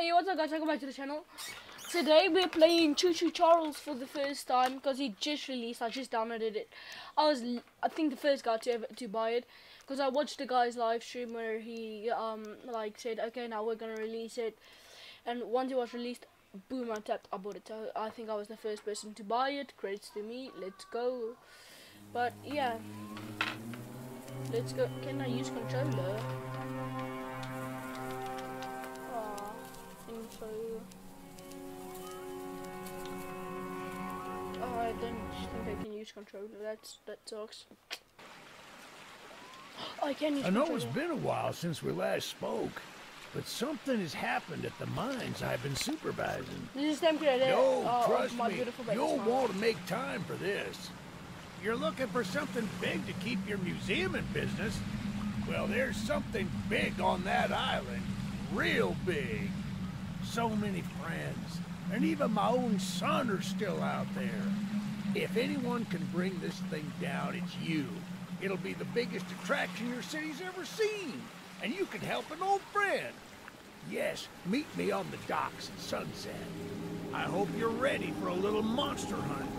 Hey, what's up guys, welcome back to the channel. Today we're playing Choo Choo Charles for the first time because he just released, I just downloaded it. I was, I think the first guy to ever, to buy it because I watched the guy's live stream where he um like said, okay now we're gonna release it. And once it was released, boom, I tapped, I bought it. So I think I was the first person to buy it, credits to me, let's go. But yeah, let's go, can I use controller? Oh, I don't think I can use controller. That's that sucks. I can use I know controller. it's been a while since we last spoke, but something has happened at the mines I've been supervising. This is Sam Credit. No, uh, trust me, beautiful you'll want to make time for this. You're looking for something big to keep your museum in business? Well, there's something big on that island. Real big. So many friends. And even my own son are still out there. If anyone can bring this thing down, it's you. It'll be the biggest attraction your city's ever seen. And you can help an old friend. Yes, meet me on the docks at sunset. I hope you're ready for a little monster hunt.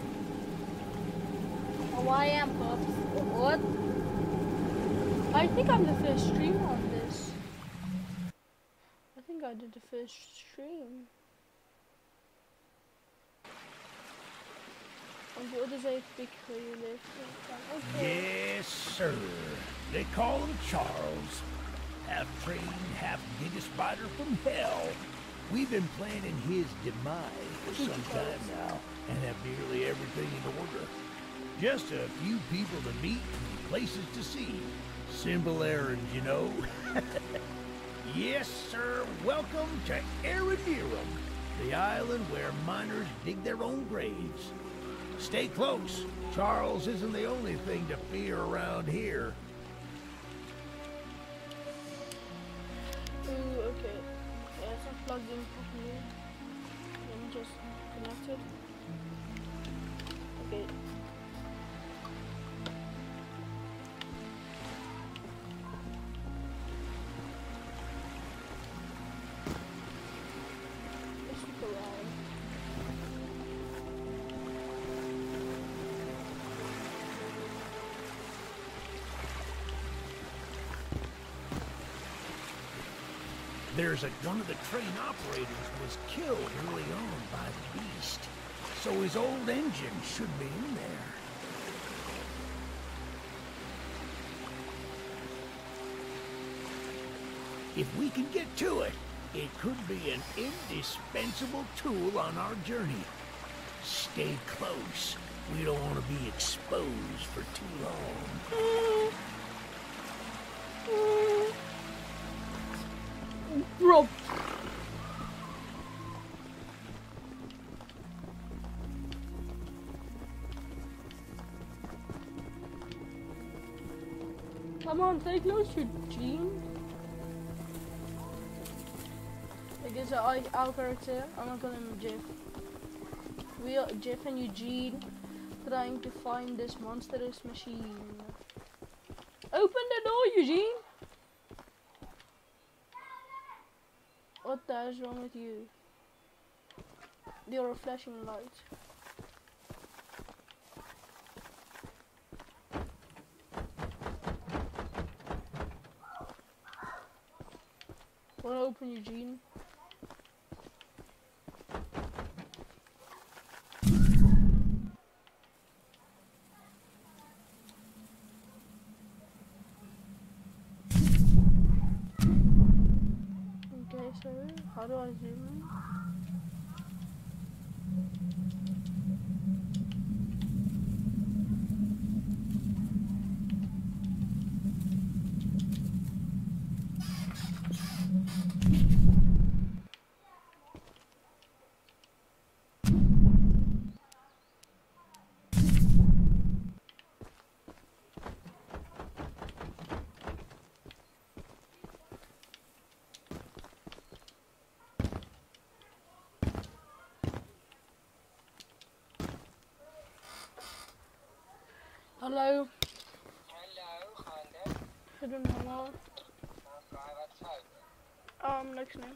Oh, I am pups. What? I think I'm the first streamer. I did the first stream. On the other side, pick where you live. Okay. Yes, sir. They call him Charles. Half trained, half giga spider from hell. We've been planning his demise for some time now and have nearly everything in order. Just a few people to meet and places to see. Simple errands, you know. yes, sir. Welcome to Aranearum, the island where miners dig their own graves. Stay close. Charles isn't the only thing to fear around here. Okay. Yeah, it's not plugged in properly. Let me just connect it. Okay. There's a one of the train operators was killed early on by the beast. So his old engine should be in there. If we can get to it, it could be an indispensable tool on our journey. Stay close. We don't want to be exposed for too long. Bro. Come on, stay closer, Gene. I guess I, our character, I'm not calling him Jeff. We are Jeff and Eugene trying to find this monstrous machine. Open the door, Eugene! What the hell is wrong with you? You're a flashing light. Wanna open Eugene? Okay, so how Hallo, Hallo, gaande. we doen normaal. Maar wat fout? Um, niks meer.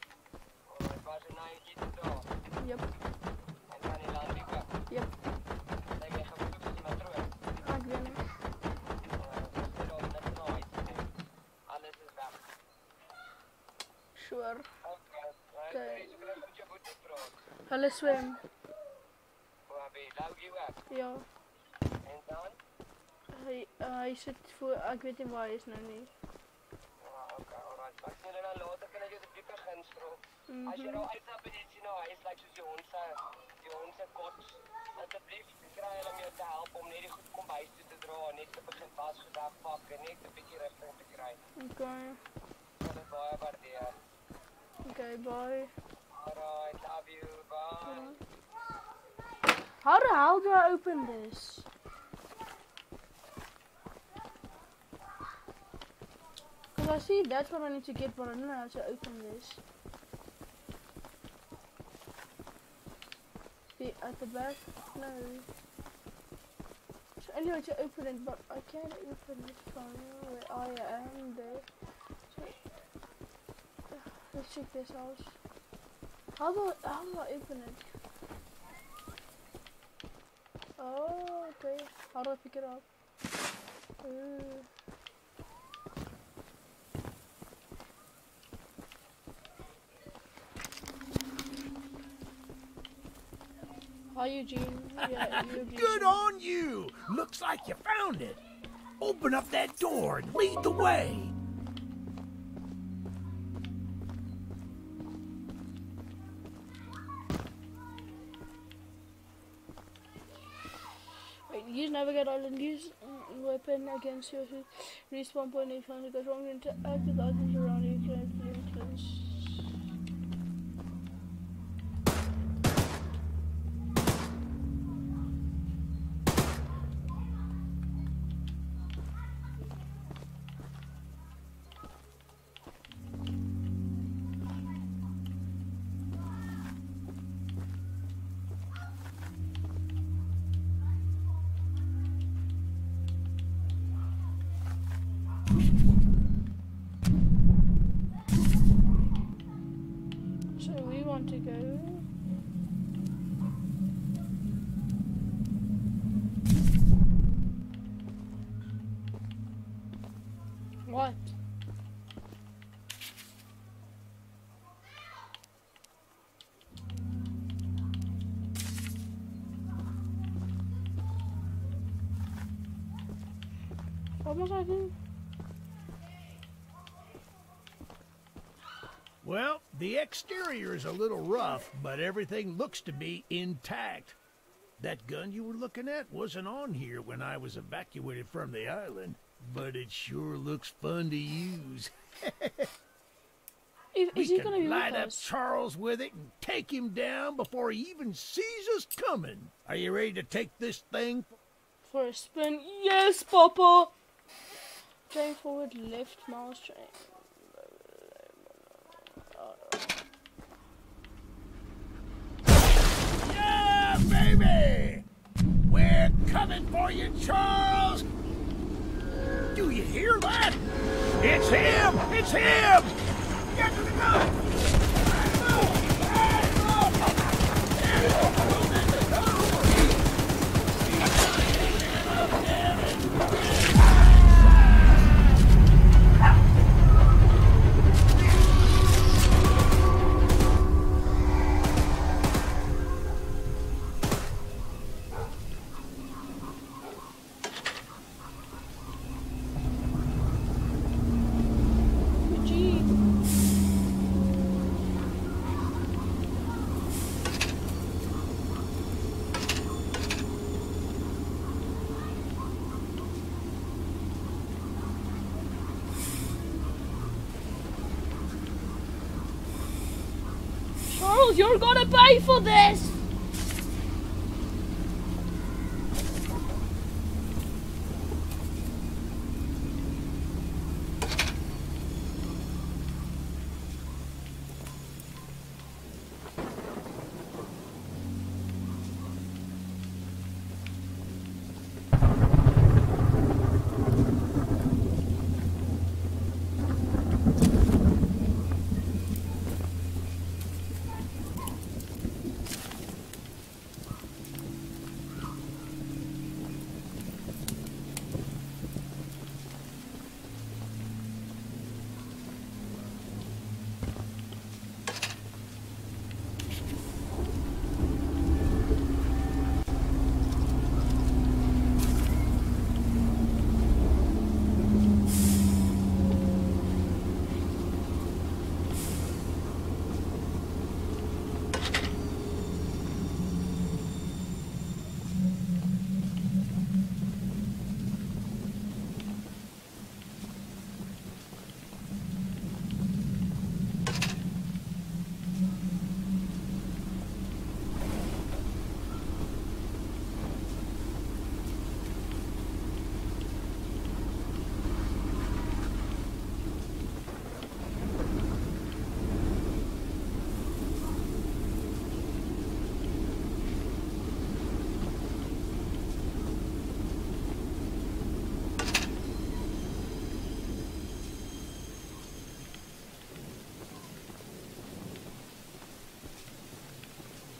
Hulle swem. Jy? Ja. En dan? Hy uh, hy sit voor ek weet nie waar hy is nou nie. Ah, okay, alright. Ek sien dan later kan ek jou op die begin stroop. As jy nou uitstap en jy sien nou hy is like soos die hond se die hond se kots. Asseblief kry hulle om jou te help om net die goed kom huis toe te dra en net te begin vasgedap pak en net 'n bietjie rigting te kry. Okay. Dit is baie waardeer. Okay, bye. How the hell do I open this? Because I see that's what I need to get, but I don't know how to open this. See, at uh, the back? No. So anyway, to open it, but I can't open it from where I am there. So, let's check this house. How about how about I open it? Oh, okay. How do I pick it up? Ooh. Hi, Eugene. Yeah, Eugene. Good on you! Looks like you found it. Open up that door and lead the way. Navigate island. Use mm, weapon against your. Respawn point if found goes wrong. Interact with items I? Well, the exterior is a little rough, but everything looks to be intact. That gun you were looking at wasn't on here when I was evacuated from the island, but it sure looks fun to use. Is, We is he can light up? Charles with it and take him down before he even sees us coming. Are you ready to take this thing? For a spin? Yes, Papa! Train forward, left mouse train. Yeah, baby! We're coming for you, Charles! Do you hear that? It's him! It's him! Get to the gun! For this!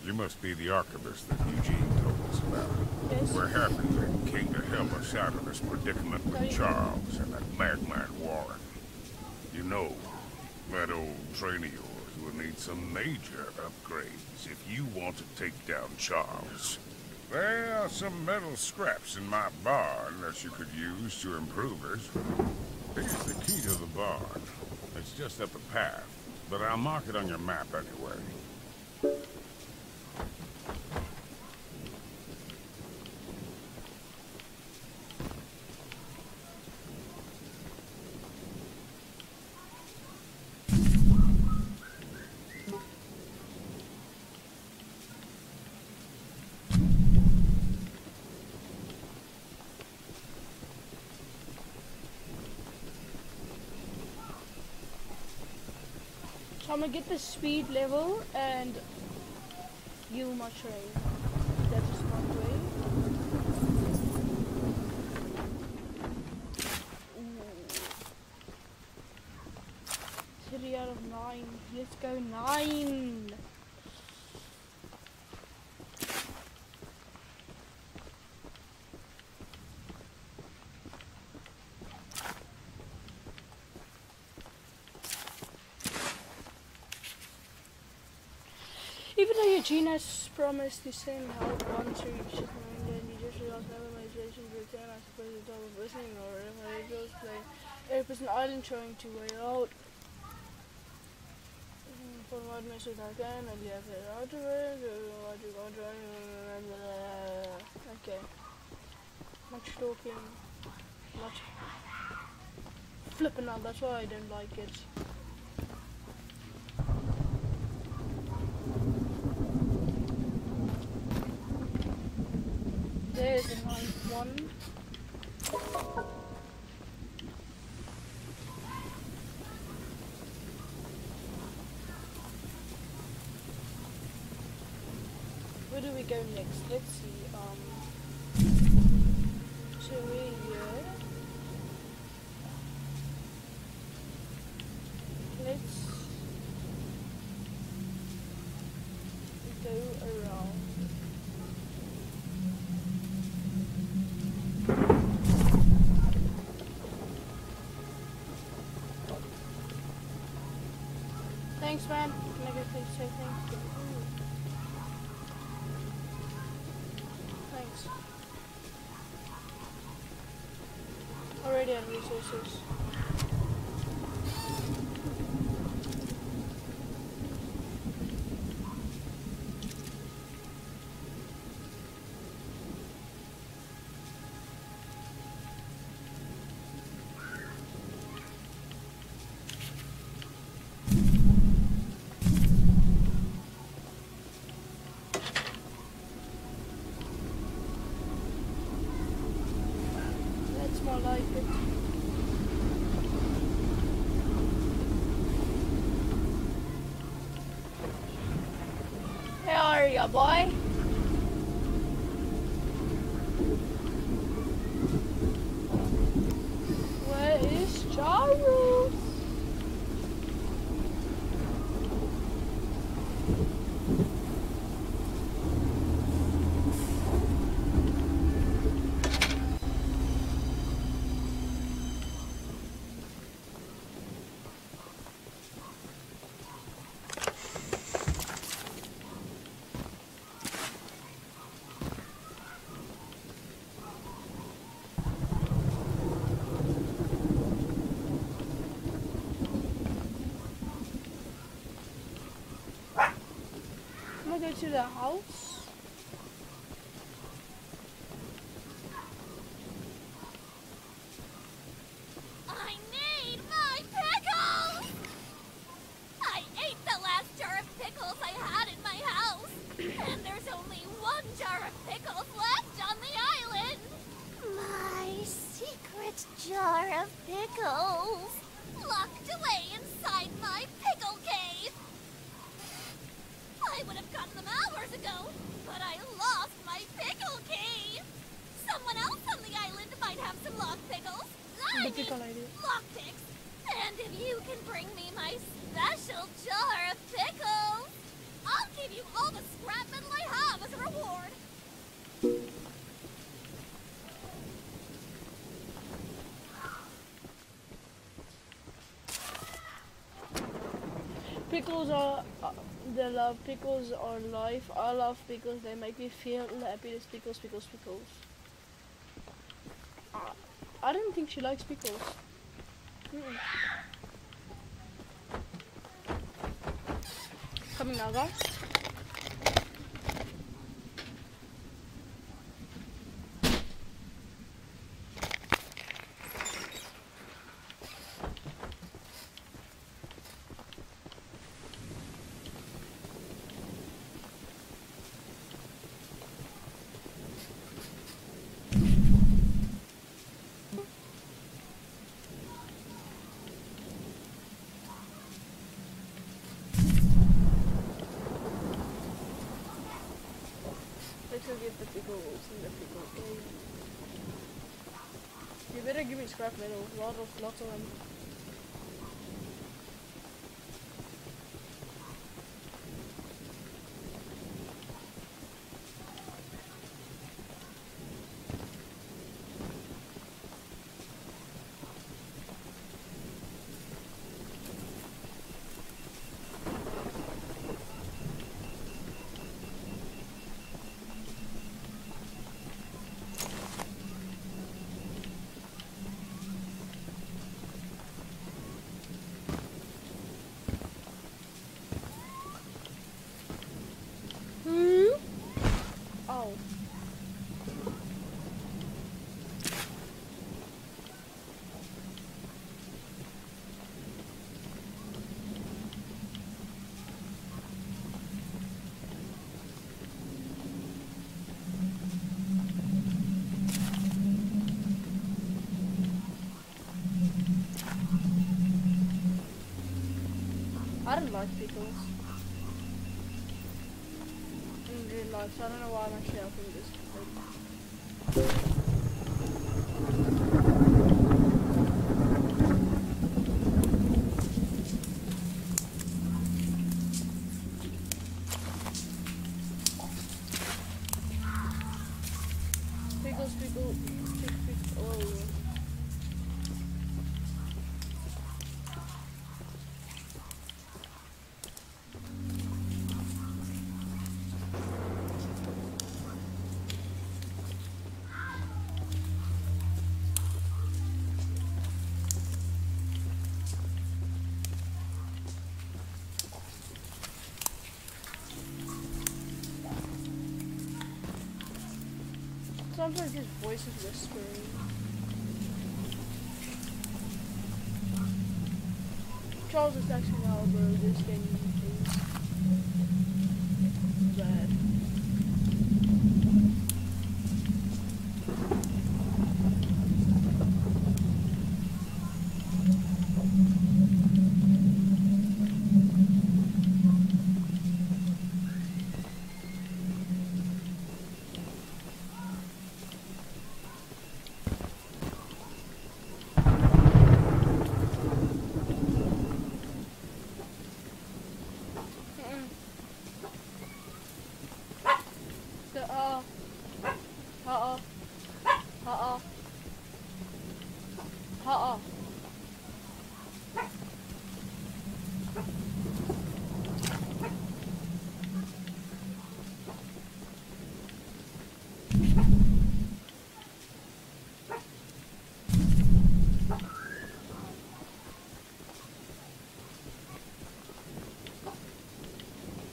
You must be the archivist that Eugene told us about. Yes. We're happy that came to help us out of this predicament with Charles and that madman Warren. You know, that old train of yours will need some major upgrades if you want to take down Charles. There are some metal scraps in my barn that you could use to improve it. Here's the key to the barn. It's just up the path, but I'll mark it on your map anyway. I'm gonna get the speed level and you my train. That's a smart way. Ooh. Three out of nine. Let's go nine. Even though Eugene has promised to send help once he reaches London, he just realized never my station to return. I suppose it's all listening or if I goes play. Air an island trying to way out. Mm, For what message I can, I left it out of it. What you got Okay. Much talking. Much flipping out. That's why I don't like it. There's a Where do we go next? Let's see. Um, so we're here. Let's go around. Thanks, man. Can I go thank you? Ooh. Thanks. Already resources. Boy. Where is Charles? I'm gonna go to the house. I need my pickles! I ate the last jar of pickles I had in my house, and there's only one jar of pickles left on the island. My secret jar of pickles, locked away inside my pickle cave. I would have gotten them hours ago, but I lost my pickle cave. Someone else on the island might have some locked pickles. I The need pickle lady. lockpicks. And if you can bring me my special jar of pickles, I'll give you all the scrap metal I have as a reward. Pickles are, uh, they love pickles are life. I love pickles. They make me feel happiness. Pickles, pickles, pickles. Uh, I don't think she likes pickles. Mm-mm. Coming now, guys. Let's go pickles in the. You better give me scrap metal. Lot of lots of them. Hmm? Oh. I don't like pickles in real life, so I don't know why I'm actually helping this. Pickles, pickle, pick, pick, oh. Sounds like his voice is whispering. Charles is actually now, bro. This game is bad.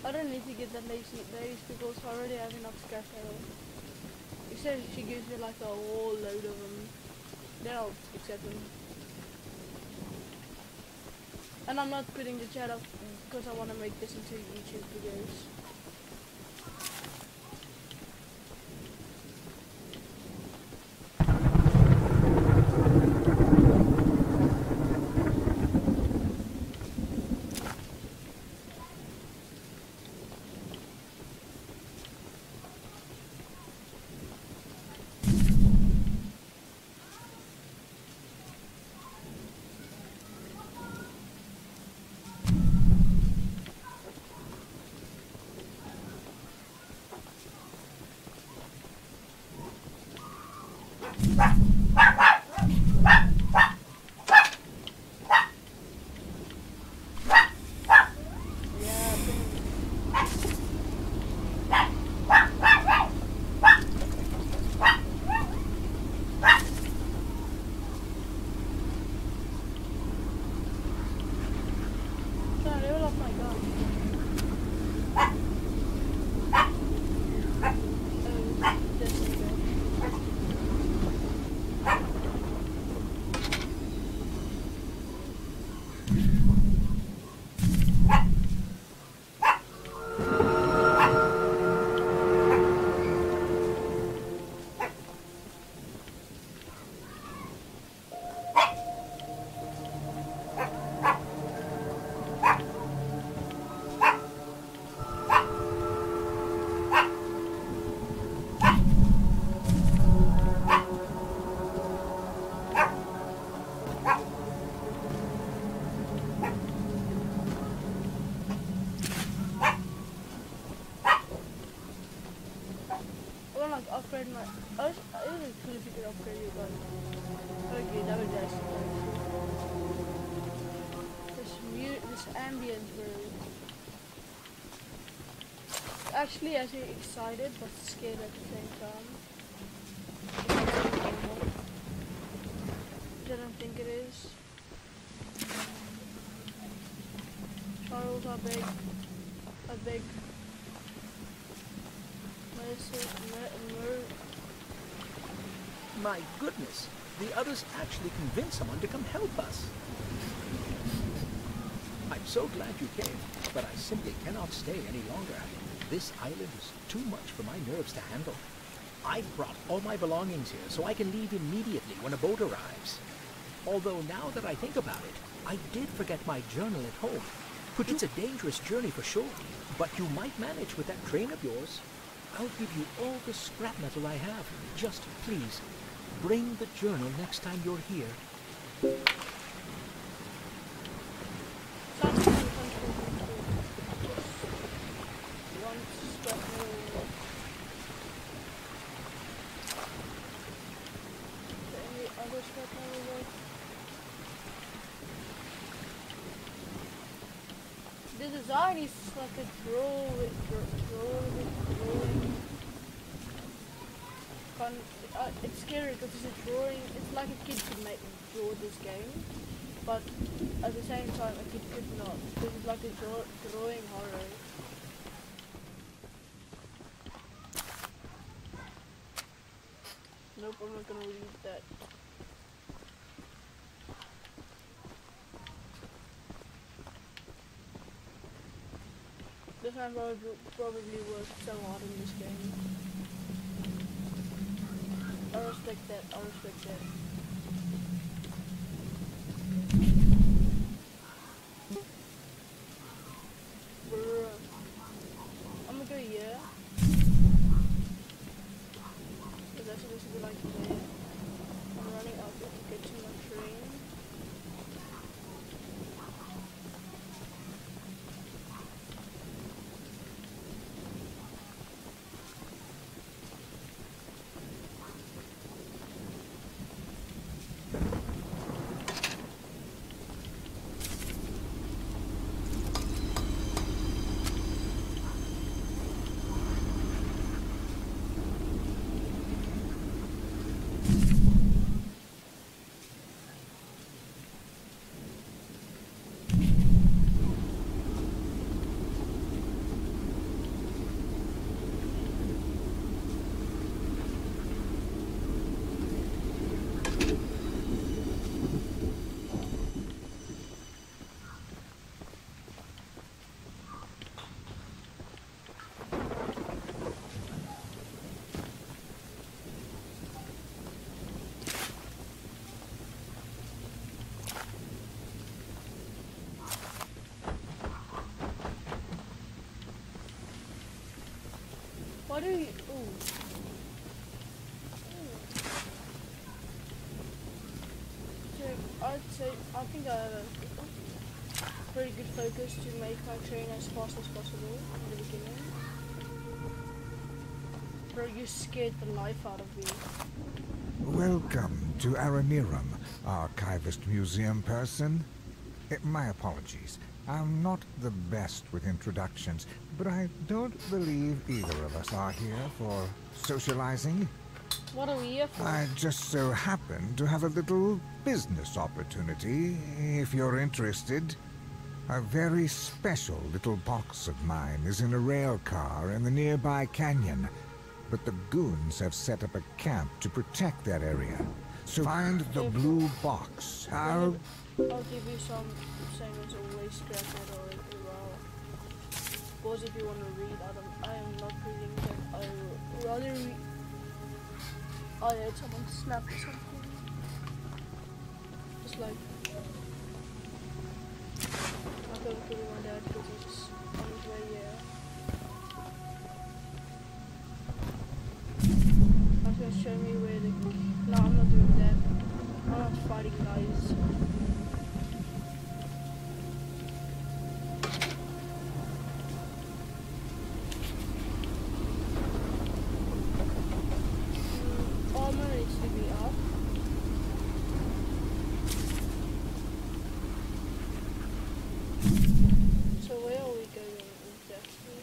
I don't need to get that lazy those pickles. I already have enough metal. You said she gives me like a whole load of them. Then I'll accept them. And I'm not putting the chat up because I want to make this into YouTube videos. I was. It would. Actually, I say excited but scared at the same time. I don't think it is. Charles, I beg. My goodness, the others actually convinced someone to come help us. I'm so glad you came, but I simply cannot stay any longer. This island is too much for my nerves to handle. I've brought all my belongings here so I can leave immediately when a boat arrives. Although now that I think about it, I did forget my journal at home. It's a dangerous journey for sure, but you might manage with that train of yours. I'll give you all the scrap metal I have. Just please, bring the journal next time you're here. More. Is is like a draw with drawing. Con- uh, it's scary because it's a drawing. It's like a kid could make draw this game, but at the same time a kid could not. This is like a draw, drawing horror. Nope, I'm not gonna read that. This man probably, probably worked so hard in this game. I respect that, I respect that. Bruh. I'm gonna go here. Cause that's supposed to be like there. I'm running out to get to my train. Why do you? Ooh. So I think I have a pretty good focus to make my train as fast as possible in the beginning. Bro, you scared the life out of me. Welcome to Aranearum, Archivist Museum person. Eh, My apologies. I'm not the best with introductions, but I don't believe either of us are here for socializing. What are we here for? I just so happen to have a little business opportunity, if you're interested. A very special little box of mine is in a rail car in the nearby canyon, but the goons have set up a camp to protect that area. So find the blue box. I'll I'll give you some same as always scrap metal as well. Pause if you want to read. I don't. I am not reading. I would rather read. Oh, I heard someone snap or something. Just like. I'm gonna kill my dad because he's on his way here. I was gonna show me where the. No, I'm not doing that. I'm not fighting guys. armor needs to be up. So where are we going exactly?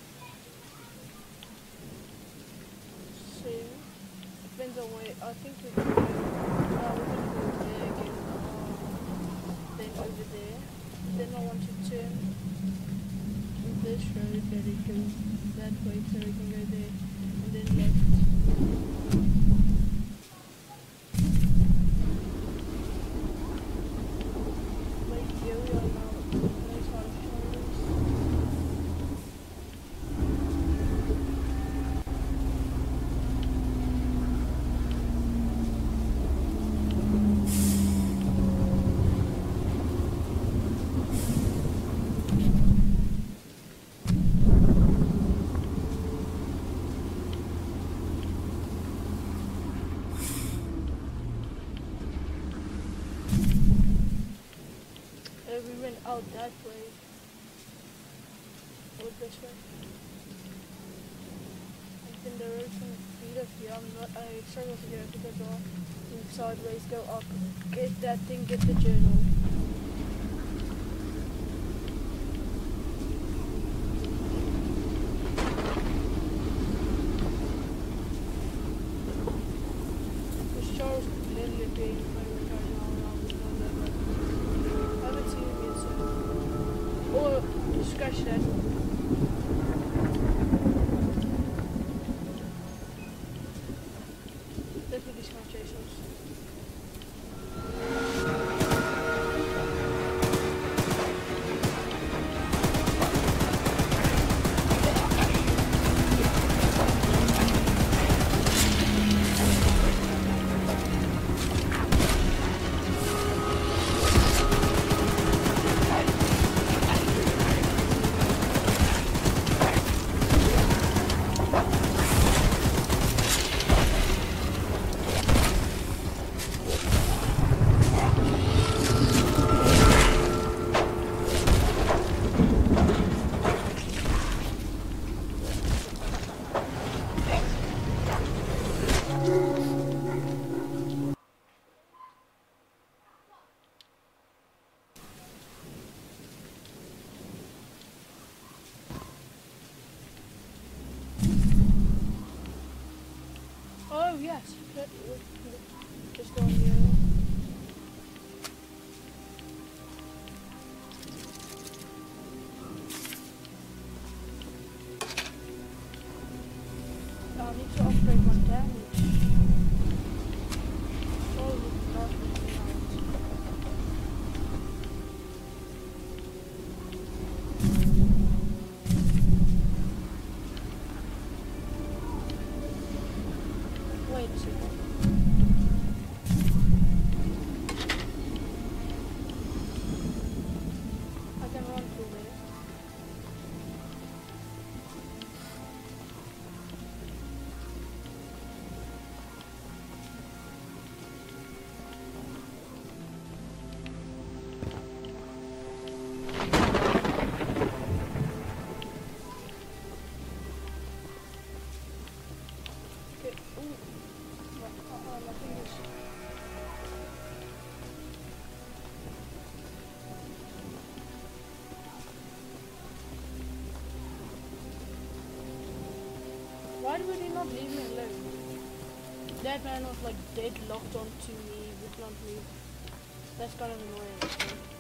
So on where. I think we can go. Uh, we're gonna go there again. Uh, then over there. Then I want to turn this road that it goes that way so we can go there and then left. Wait, here we are now. Nice lot of cars. Uh, we went out that way. Or oh, this way. And then the from feet up here. I'm not, I struggle to get it because move sideways, go up, get that thing, get the journal. Not leave me alone? That man was like dead locked onto me, would not move. That's kind of annoying.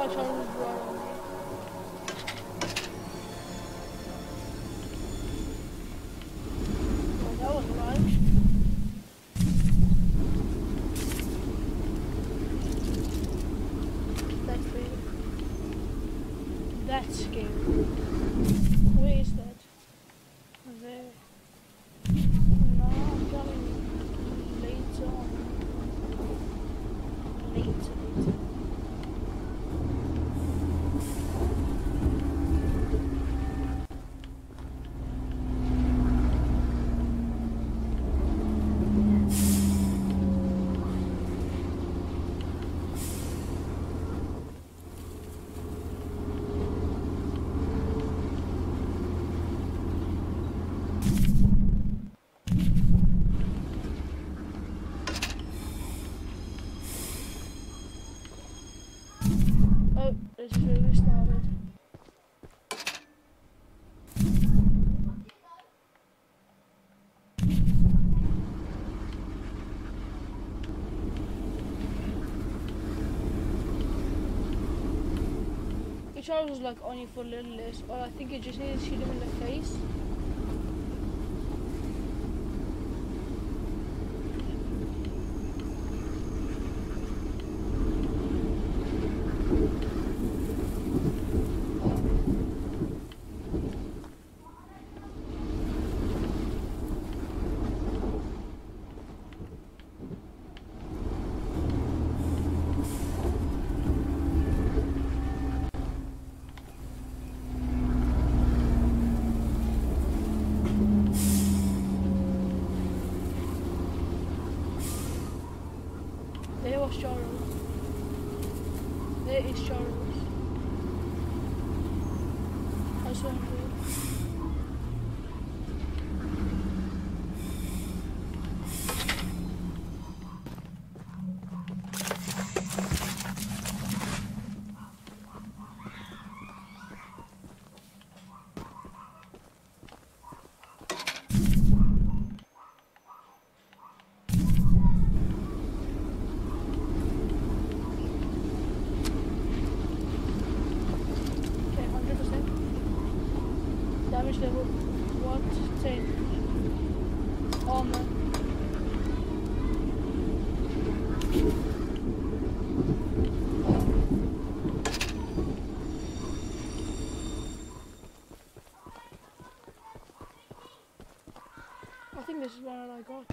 Sound by Charles Brown. Oh, that was right. That's big. That's scary. Where is that? There. No, I'm coming later on. Later, later. Oh, it's really started. Was like only for little less, or I think you just need to shoot him in the face. There was Charles. There is Charles. I saw him there. Damage level. What? 10. Armor. I think this is what I got.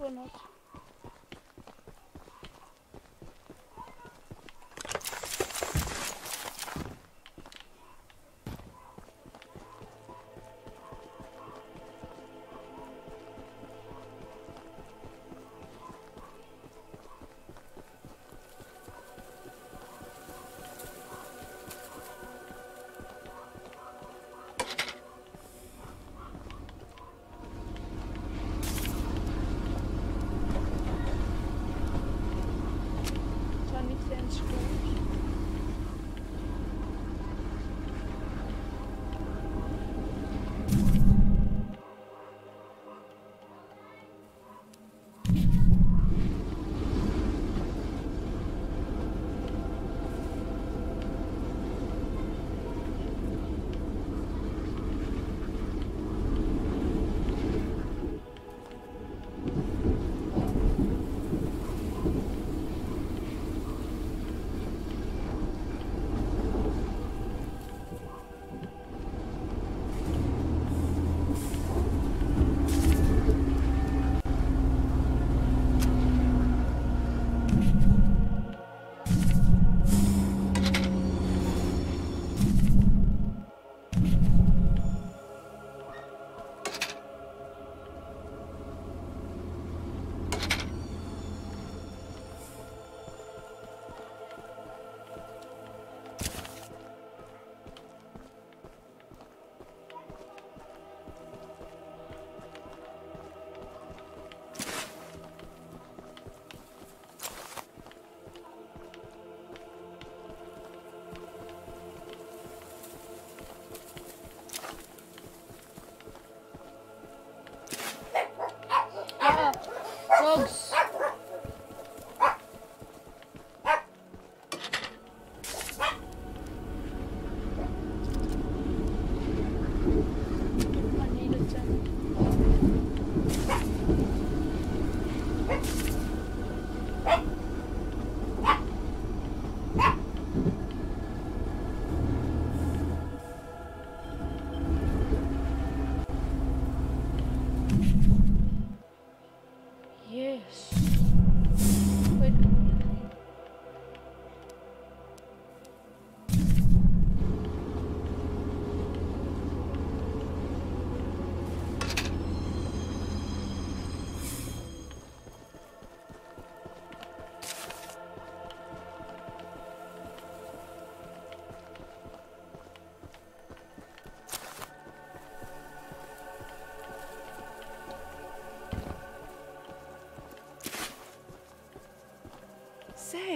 Or not.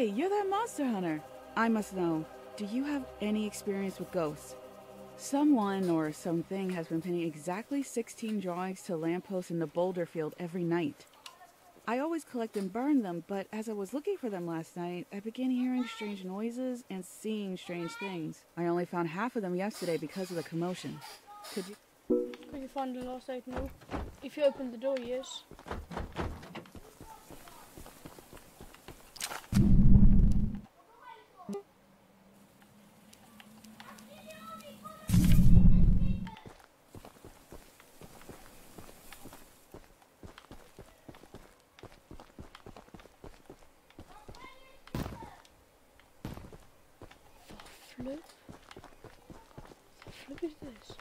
You're that monster hunter. I must know, do you have any experience with ghosts? Someone or something has been pinning exactly 16 drawings to lampposts in the boulder field every night. I always collect and burn them, but as I was looking for them last night, I began hearing strange noises and seeing strange things. I only found half of them yesterday because of the commotion. Could you? Could you find the last eight? No. If you open the door, yes. Flip? Flip is this?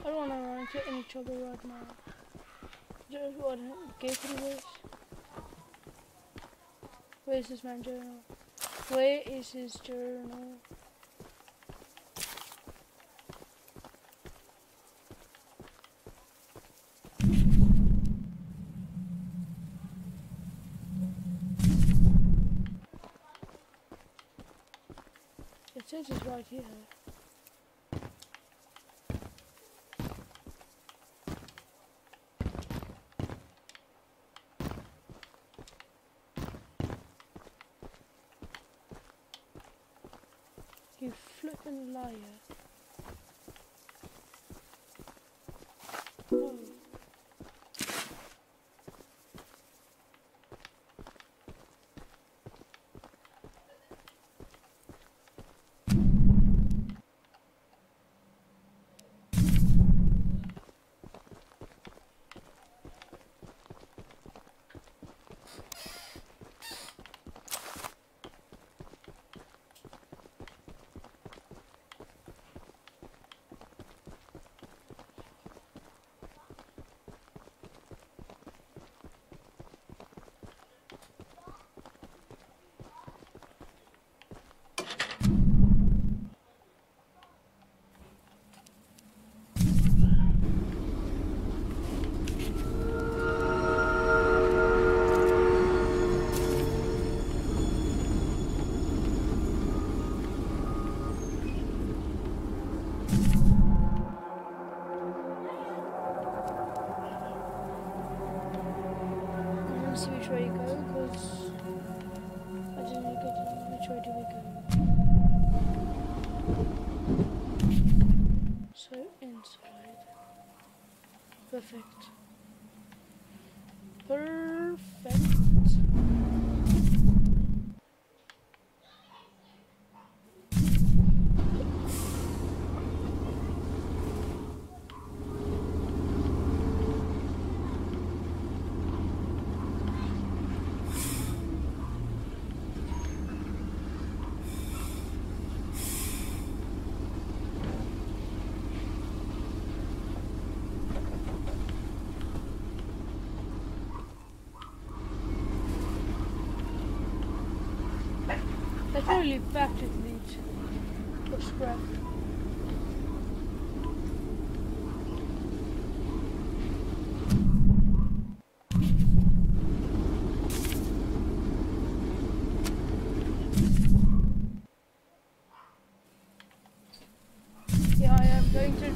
I don't want to through this. Where's this man journal? Where is his journal? It says it's right here. You liar. Perfect. Perfect. To the beach for scrap. Yeah, I am going to.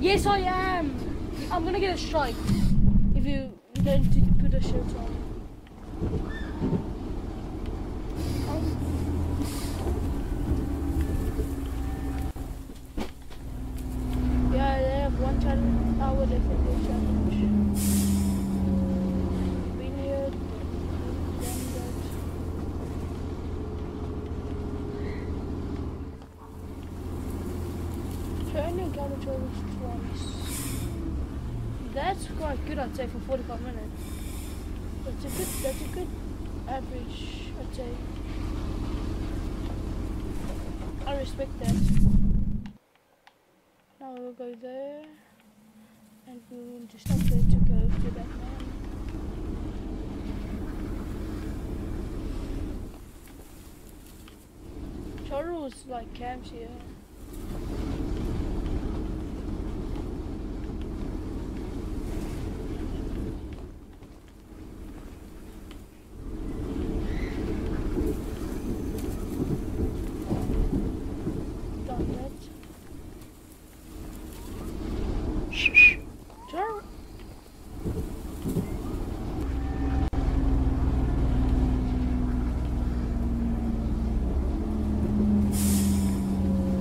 Yes, I am. I'm gonna get a strike if you don't t- put a shirt on. Yeah, they have one challenge. I would definitely challenge. Been here, done that. Training encounter travels twice. That's quite good, Say, for 45 minutes. That's a good, that's a good average, I'd say. I respect that. Now we'll go there. And we will just stop there to go to Batman. Charles like camps here. Done that. Charles.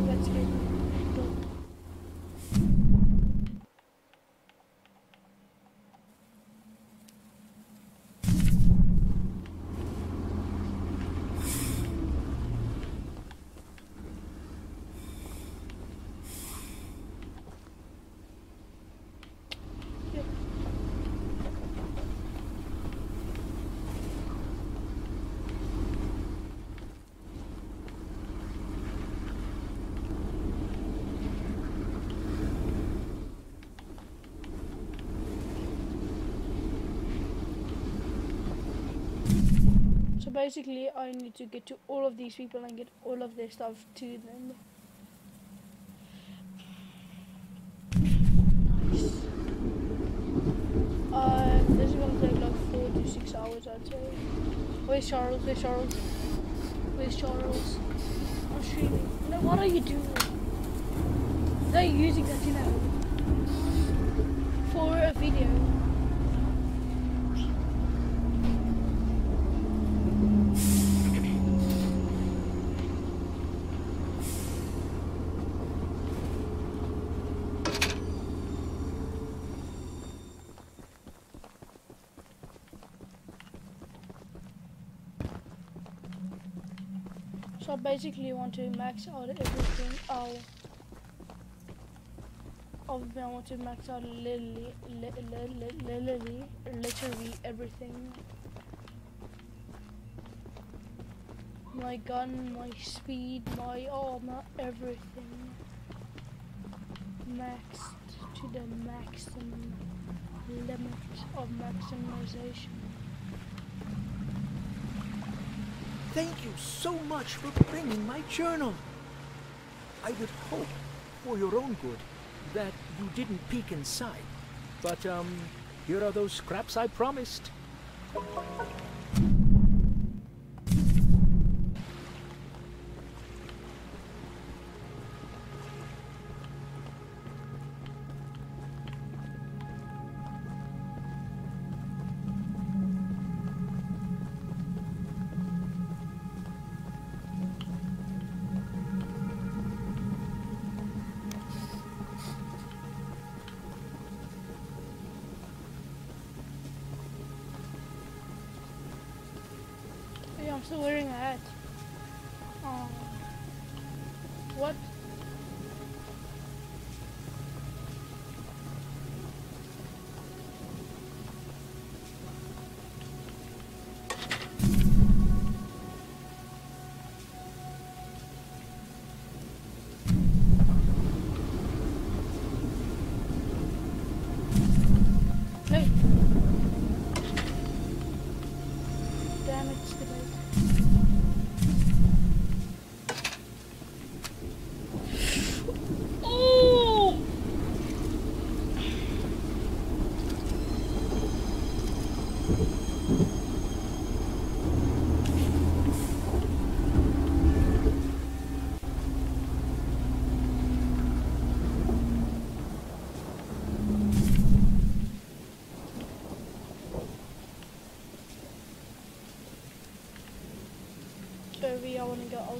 Let's get done. Yep. So basically, I need to get to all of these people and get all of their stuff to them. Um, this is gonna take like four to six hours, I'd say. Where's Charles? Where's Charles? Where's Charles? I'm streaming. No, what are you doing? They're using that, you know, for a video. So I basically want to max out everything. Oh. Obviously, I want to max out literally, li- li- li- literally, literally everything. My gun, my speed, my armor, everything. Maxed to the maximum limit of maximization. Thank you so much for bringing my journal. I would hope, for your own good, that you didn't peek inside. But, um, here are those scraps I promised.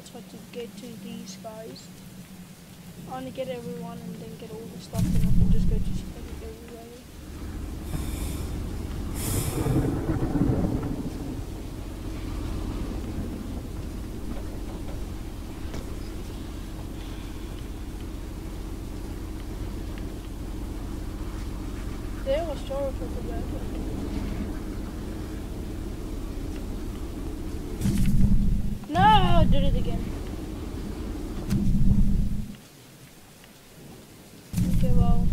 To go to get to these guys. I want to get everyone and then get all the stuff and I can just go to. There was Choro for the back. No, I did it again. Okay, well.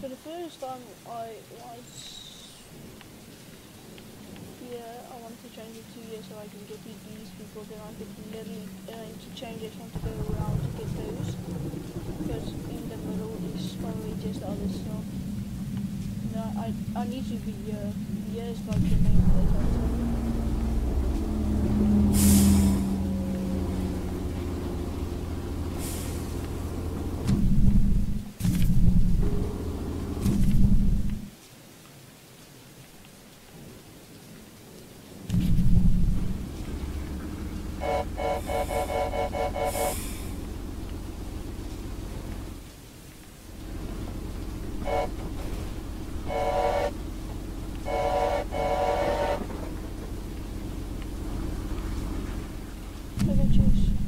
So the first time I was, yeah, I wanted to change it to years so I can get these people. Then I could literally uh, interchange it want to go around to get those. Because in the middle is probably just other stuff. No, I I need to be uh, years like the main Can choose.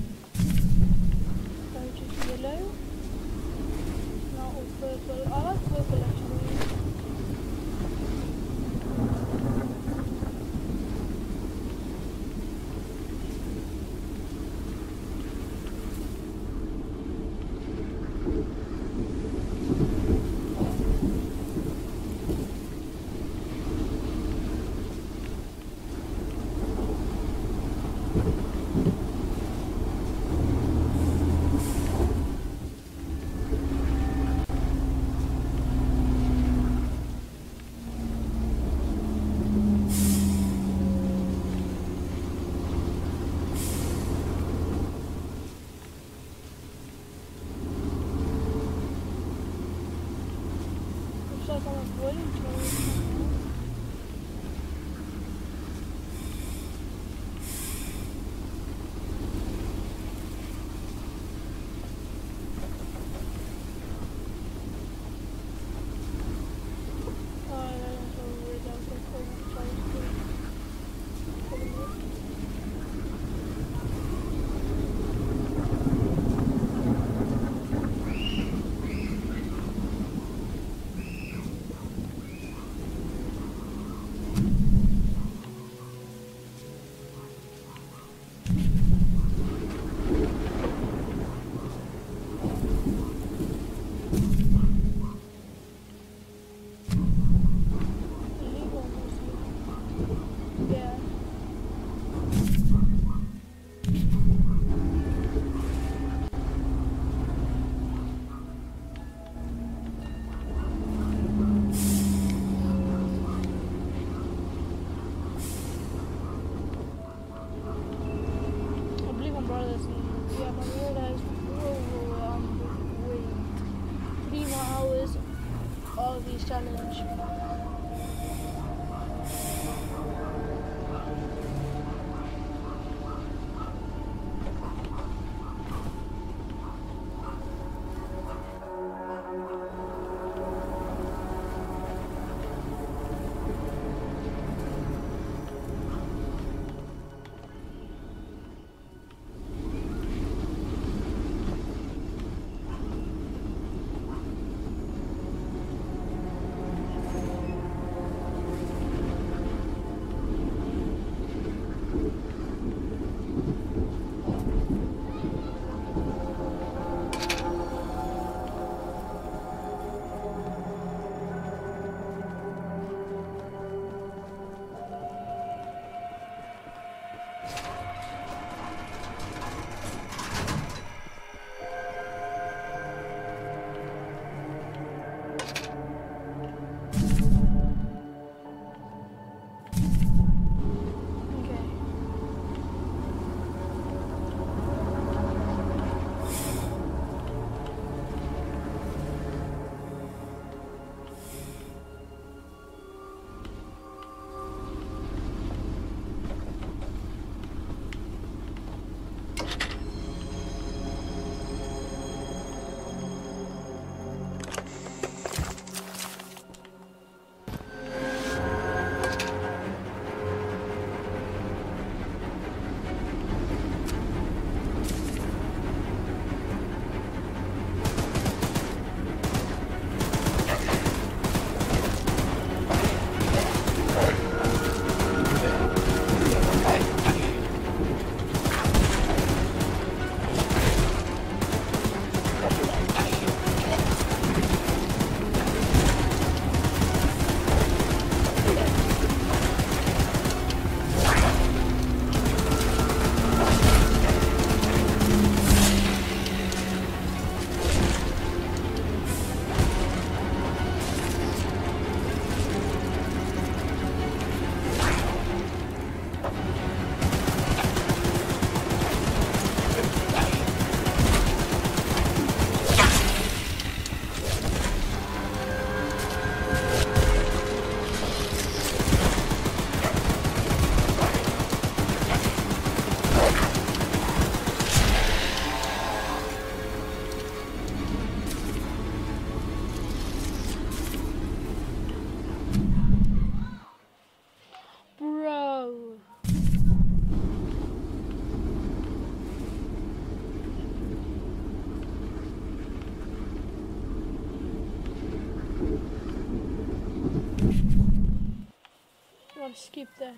Gotta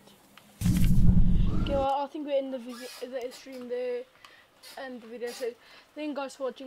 that. Okay, well, I think we're in the the stream there, and the video. So, thank you guys for watching.